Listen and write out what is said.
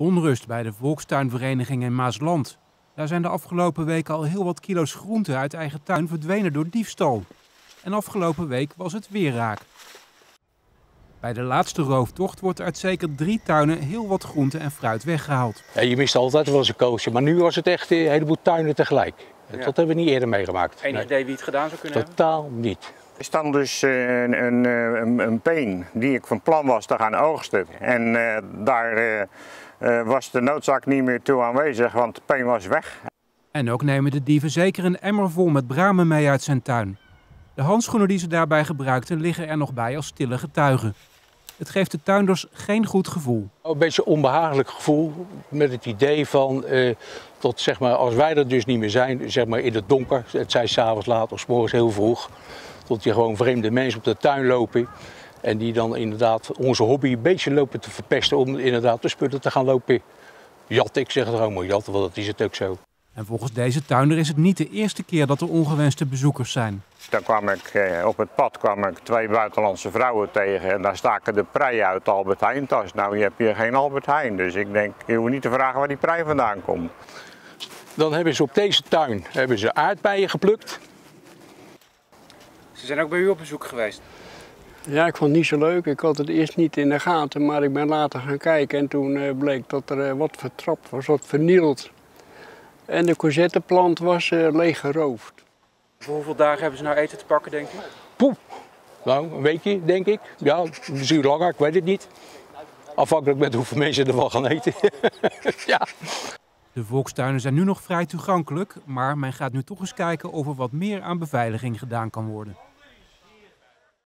Onrust bij de Volkstuinvereniging in Maasland. Daar zijn de afgelopen weken al heel wat kilo's groenten uit eigen tuin verdwenen door diefstal. En afgelopen week was het weer raak. Bij de laatste rooftocht wordt uit zeker drie tuinen heel wat groente en fruit weggehaald. Ja, je mist altijd wel eens een koosje, maar nu was het echt een heleboel tuinen tegelijk. Dat hebben we niet eerder meegemaakt. Enig Nee, idee wie het gedaan zou kunnen totaal niet. Er stond dus eh, een, een, eh, een, een peen die ik van plan was te gaan oogsten. En eh, daar was de noodzaak niet meer toe aanwezig, want de peen was weg. En ook nemen de dieven zeker een emmer vol met bramen mee uit zijn tuin. De handschoenen die ze daarbij gebruikten liggen er nog bij als stille getuigen. Het geeft de tuinders geen goed gevoel. Een beetje een onbehagelijk gevoel met het idee van, eh, zeg maar, als wij er dus niet meer zijn, zeg maar in het donker, het zij s'avonds laat of 's morgens heel vroeg, tot je gewoon vreemde mensen op de tuin lopen. En die dan inderdaad onze hobby een beetje lopen te verpesten om inderdaad de spullen te gaan lopen jatten. Ik zeg het gewoon maar jatten, want dat is het ook zo. En volgens deze tuinder is het niet de eerste keer dat er ongewenste bezoekers zijn. Dan kwam ik eh, op het pad kwam ik twee buitenlandse vrouwen tegen en daar staken de prei uit de Albert Heijn tas. Nou, je hebt hier geen Albert Heijn, dus ik denk, je hoeft niet te vragen waar die prei vandaan komt. Dan hebben ze op deze tuin hebben ze aardbeien geplukt. Ze zijn ook bij u op bezoek geweest. Ja, ik vond het niet zo leuk. Ik had het eerst niet in de gaten, maar ik ben later gaan kijken en toen eh, bleek dat er eh, wat vertrapt was, wat vernield. En de courgetteplant was eh, leeg geroofd. Voor hoeveel dagen hebben ze nou eten te pakken, denk u? Poeh, nou een weekje denk ik. Ja, misschien langer, ik weet het niet. Afhankelijk met hoeveel mensen ervan gaan eten. ja. De volkstuinen zijn nu nog vrij toegankelijk, maar men gaat nu toch eens kijken of er wat meer aan beveiliging gedaan kan worden.